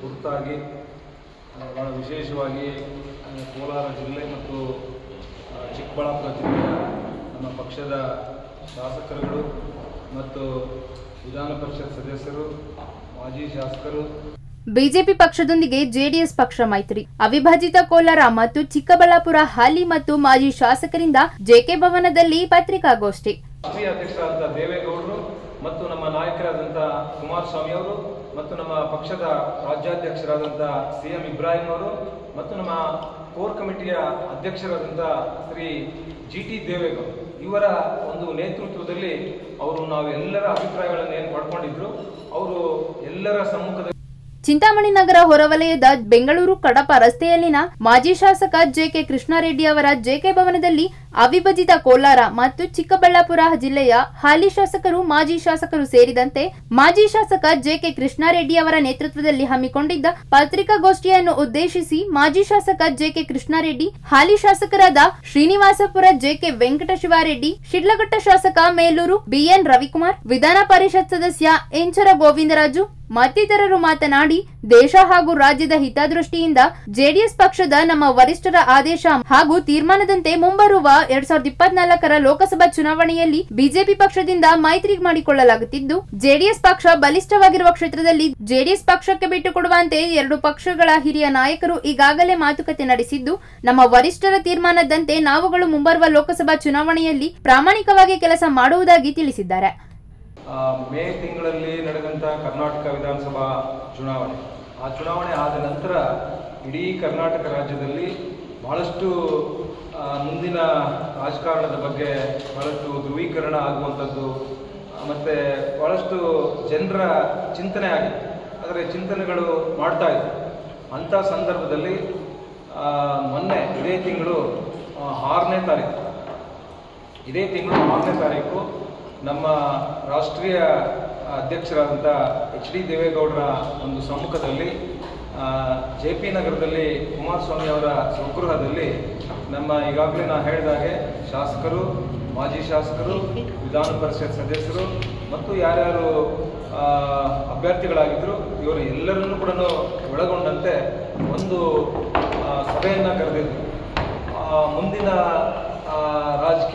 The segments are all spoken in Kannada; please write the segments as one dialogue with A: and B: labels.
A: ತುರ್ತಾಗಿ ಭಾಳ ವಿಶೇಷವಾಗಿ ಕೋಲಾರ ಜಿಲ್ಲೆ ಮತ್ತು ಚಿಕ್ಕಬಳ್ಳಾಪುರ ಜಿಲ್ಲೆಯ ನಮ್ಮ ಪಕ್ಷದ ಶಾಸಕರುಗಳು ಮತ್ತು ವಿಧಾನ ಪರಿಷತ್ ಸದಸ್ಯರು ಮಾಜಿ ಶಾಸಕರು.
B: ಬಿಜೆಪಿ ಪಕ್ಷದೊಂದಿಗೆ ಜೆಡಿಎಸ್ ಪಕ್ಷ ಮೈತ್ರಿ. ಅವಿಭಾಜಿತ ಕೋಲಾರ ಮತ್ತು ಚಿಕ್ಕಬಳ್ಳಾಪುರ ಹಾಲಿ ಮತ್ತು ಮಾಜಿ ಶಾಸಕರಿಂದ ಜೆಕೆ ಭವನದಲ್ಲಿ ಪತ್ರಿಕಾಗೋಷ್ಠಿ.
A: ಅಧ್ಯಕ್ಷರಾದ ದೇವೇಗೌಡರು ಮತ್ತು ನಮ್ಮ ನಾಯಕರಾದಂಥ ಕುಮಾರಸ್ವಾಮಿ ಅವರು ಮತ್ತು ನಮ್ಮ ಪಕ್ಷದ ರಾಜ್ಯಾಧ್ಯಕ್ಷರಾದಂಥ ಸಿ ಎಂ ಇಬ್ರಾಹಿಂ ಅವರು ಮತ್ತು ನಮ್ಮ ಕೋರ್ ಕಮಿಟಿಯ ಅಧ್ಯಕ್ಷರಾದಂಥ ಶ್ರೀ ಜಿ ಟಿ ದೇವೇಗೌಡ ಇವರ ಒಂದು ನೇತೃತ್ವದಲ್ಲಿ ಅವರು ನಾವು ಎಲ್ಲರ ಅಭಿಪ್ರಾಯಗಳನ್ನು ಏನು ಪಡ್ಕೊಂಡಿದ್ರು, ಅವರು ಎಲ್ಲರ ಸಮ್ಮುಖದಲ್ಲಿ
B: ಚಿಂತಾಮಣಿ ನಗರ ಹೊರವಲಯದ ಬೆಂಗಳೂರು ಕಡಪ ರಸ್ತೆಯಲ್ಲಿನ ಮಾಜಿ ಶಾಸಕ ಜೆಕೆ ಕೃಷ್ಣಾರೆಡ್ಡಿ ಅವರ ಜೆಕೆ ಭವನದಲ್ಲಿ ಅವಿಭಜಿತ ಕೋಲಾರ ಮತ್ತು ಚಿಕ್ಕಬಳ್ಳಾಪುರ ಜಿಲ್ಲೆಯ ಹಾಲಿ ಶಾಸಕರು, ಮಾಜಿ ಶಾಸಕರು ಸೇರಿದಂತೆ ಮಾಜಿ ಶಾಸಕ ಜೆಕೆ ಕೃಷ್ಣಾರೆಡ್ಡಿ ಅವರ ನೇತೃತ್ವದಲ್ಲಿ ಹಮ್ಮಿಕೊಂಡಿದ್ದ ಪತ್ರಿಕಾಗೋಷ್ಠಿಯನ್ನು ಉದ್ದೇಶಿಸಿ ಮಾಜಿ ಶಾಸಕ ಜೆಕೆ ಕೃಷ್ಣಾರೆಡ್ಡಿ, ಹಾಲಿ ಶಾಸಕರಾದ ಶ್ರೀನಿವಾಸಪುರ ಜೆಕೆ ವೆಂಕಟಶಿವಾರೆಡ್ಡಿ, ಶಿಡ್ಲಘಟ್ಟ ಶಾಸಕ ಮೇಲೂರು ಬಿಎನ್ ರವಿಕುಮಾರ್, ವಿಧಾನ ಪರಿಷತ್ ಸದಸ್ಯ ಎಂಚರ ಗೋವಿಂದರಾಜು ಮತ್ತಿತರರು ಮಾತನಾಡಿ, ದೇಶ ಹಾಗೂ ರಾಜ್ಯದ ಹಿತದೃಷ್ಟಿಯಿಂದ ಜೆಡಿಎಸ್ ಪಕ್ಷದ ನಮ್ಮ ವರಿಷ್ಠರ ಆದೇಶ ಹಾಗೂ ತೀರ್ಮಾನದಂತೆ ಮುಂಬರುವ ಎರಡ್ ಸಾವಿರದ ಇಪ್ಪತ್ನಾಲ್ಕರ ಲೋಕಸಭಾ ಚುನಾವಣೆಯಲ್ಲಿ ಬಿಜೆಪಿ ಪಕ್ಷದಿಂದ ಮೈತ್ರಿ ಮಾಡಿಕೊಳ್ಳಲಾಗುತ್ತಿದ್ದು, ಜೆಡಿಎಸ್ ಪಕ್ಷ ಬಲಿಷ್ಠವಾಗಿರುವ ಕ್ಷೇತ್ರದಲ್ಲಿ ಜೆಡಿಎಸ್ ಪಕ್ಷಕ್ಕೆ ಬಿಟ್ಟುಕೊಡುವಂತೆ ಎರಡು ಪಕ್ಷಗಳ ಹಿರಿಯ ನಾಯಕರು ಈಗಾಗಲೇ ಮಾತುಕತೆ ನಡೆಸಿದ್ದು, ನಮ್ಮ ವರಿಷ್ಠರ ತೀರ್ಮಾನದಂತೆ ನಾವುಗಳು ಮುಂಬರುವ ಲೋಕಸಭಾ ಚುನಾವಣೆಯಲ್ಲಿ ಪ್ರಾಮಾಣಿಕವಾಗಿ ಕೆಲಸ ಮಾಡುವುದಾಗಿ ತಿಳಿಸಿದ್ದಾರೆ.
A: ಮೇ ತಿಂಗಳಲ್ಲಿ ನಡೆದಂಥ ಕರ್ನಾಟಕ ವಿಧಾನಸಭಾ ಚುನಾವಣೆ. ಆ ಚುನಾವಣೆ ಆದ ನಂತರ ಇಡೀ ಕರ್ನಾಟಕ ರಾಜ್ಯದಲ್ಲಿ ಬಹಳಷ್ಟು ಮುಂದಿನ ರಾಜಕಾರಣದ ಬಗ್ಗೆ ಬಹಳಷ್ಟು ಧ್ರುವೀಕರಣ ಆಗುವಂಥದ್ದು ಮತ್ತು ಬಹಳಷ್ಟು ಜನರ ಚಿಂತನೆ ಆಗಿದೆ. ಆದರೆ ಚಿಂತನೆಗಳು ಮಾಡ್ತಾ ಇತ್ತು ಅಂಥ ಸಂದರ್ಭದಲ್ಲಿ ಮೊನ್ನೆ ಇದೇ ತಿಂಗಳು ಆರನೇ ತಾರೀಕು. ಇದೇ ತಿಂಗಳು ಆರನೇ ತಾರೀಕು ನಮ್ಮ ರಾಷ್ಟ್ರೀಯ ಅಧ್ಯಕ್ಷರಾದಂಥ ಎಚ್ ಡಿ ದೇವೇಗೌಡರ ಒಂದು ಸಮ್ಮುಖದಲ್ಲಿ ಜೆ ಪಿ ನಗರದಲ್ಲಿ ಕುಮಾರಸ್ವಾಮಿ ಅವರ ಸ್ವಗೃಹದಲ್ಲಿ ನಮ್ಮ ಈಗಾಗಲೇ ನಾನು ಹೇಳಿದಾಗೆ ಶಾಸಕರು, ಮಾಜಿ ಶಾಸಕರು, ವಿಧಾನ ಪರಿಷತ್ ಸದಸ್ಯರು ಮತ್ತು ಯಾರ್ಯಾರು ಅಭ್ಯರ್ಥಿಗಳಾಗಿದ್ದರು ಇವರು ಎಲ್ಲರನ್ನೂ ಕೂಡ ಒಳಗೊಂಡಂತೆ ಒಂದು ಸಭೆಯನ್ನು ಕರೆದಿದ್ದರು ಮುಂದಿನ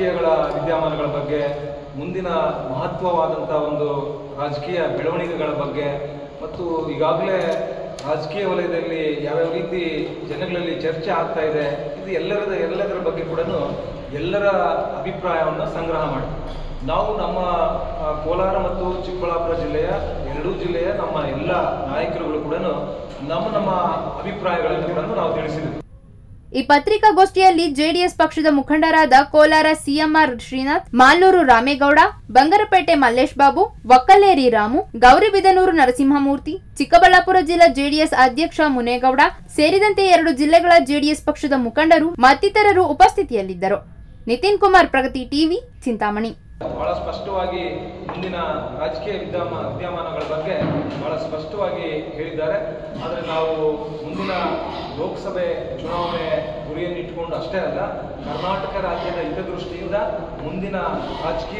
A: ರಾಜಕೀಯಗಳ ವಿದ್ಯಮಾನಗಳ ಬಗ್ಗೆ, ಮುಂದಿನ ಮಹತ್ವವಾದಂಥ ಒಂದು ರಾಜಕೀಯ ಬೆಳವಣಿಗೆಗಳ ಬಗ್ಗೆ, ಮತ್ತು ಈಗಾಗಲೇ ರಾಜಕೀಯ ವಲಯದಲ್ಲಿ ಯಾವ್ಯಾವ ರೀತಿ ಜನಗಳಲ್ಲಿ ಚರ್ಚೆ ಆಗ್ತಾ ಇದೆ, ಇದು ಎಲ್ಲರದ, ಎಲ್ಲದರ ಬಗ್ಗೆ ಕೂಡ ಎಲ್ಲರ ಅಭಿಪ್ರಾಯವನ್ನು ಸಂಗ್ರಹ ಮಾಡಿ. ನಾವು ನಮ್ಮ ಕೋಲಾರ ಮತ್ತು ಚಿಕ್ಕಬಳ್ಳಾಪುರ ಜಿಲ್ಲೆಯ, ಎರಡೂ ಜಿಲ್ಲೆಯ ನಮ್ಮ ಎಲ್ಲ ನಾಯಕರುಗಳು ಕೂಡ ನಮ್ಮ ನಮ್ಮ ಅಭಿಪ್ರಾಯಗಳನ್ನು ಕೂಡ ನಾವು ತಿಳಿಸಿದ್ವಿ.
B: ಈ ಪತ್ರಿಕಾಗೋಷ್ಠಿಯಲ್ಲಿ ಜೆಡಿಎಸ್ ಪಕ್ಷದ ಮುಖಂಡರಾದ ಕೋಲಾರ ಸಿಎಂಆರ್ ಶ್ರೀನಾಥ್ ಮಾಲೂರು ರಾಮೇಗೌಡ, ಬಂಗರಪೇಟೆ ಮಲ್ಲೇಶ್ ಬಾಬು, ಒಕ್ಕಲೇರಿ ರಾಮು ಗೌರಿಬಿದನೂರು ನರಸಿಂಹಮೂರ್ತಿ, ಚಿಕ್ಕಬಳ್ಳಾಪುರ ಜಿಲ್ಲಾ ಜೆಡಿಎಸ್ ಅಧ್ಯಕ್ಷ ಮುನೇಗೌಡ ಸೇರಿದಂತೆ ಎರಡು ಜಿಲ್ಲೆಗಳ ಜೆಡಿಎಸ್ ಪಕ್ಷದ ಮುಖಂಡರು ಮತ್ತಿತರರು ಉಪಸ್ಥಿತಿಯಲ್ಲಿದ್ದರು. ನಿತಿನ್ ಕುಮಾರ್ ಪ್ರಗತಿ ಟಿವಿ, ಚಿಂತಾಮಣಿ.
A: ಬಹಳ ಸ್ಪಷ್ಟವಾಗಿ ಮುಂದಿನ ರಾಜಕೀಯ ವಿದ್ಯಮ ವಿದ್ಯಮಾನಗಳ ಬಗ್ಗೆ ಬಹಳ ಸ್ಪಷ್ಟವಾಗಿ ಹೇಳಿದ್ದಾರೆ. ಆದರೆ ನಾವು ಮುಂದಿನ ಲೋಕಸಭೆ ಚುನಾವಣೆ ಗುರಿಯನ್ನಿಟ್ಟುಕೊಂಡು ಅಷ್ಟೇ ಅಲ್ಲ, ಕರ್ನಾಟಕ ರಾಜ್ಯದ ಹಿತದೃಷ್ಟಿಯಿಂದ ಮುಂದಿನ ರಾಜಕೀಯ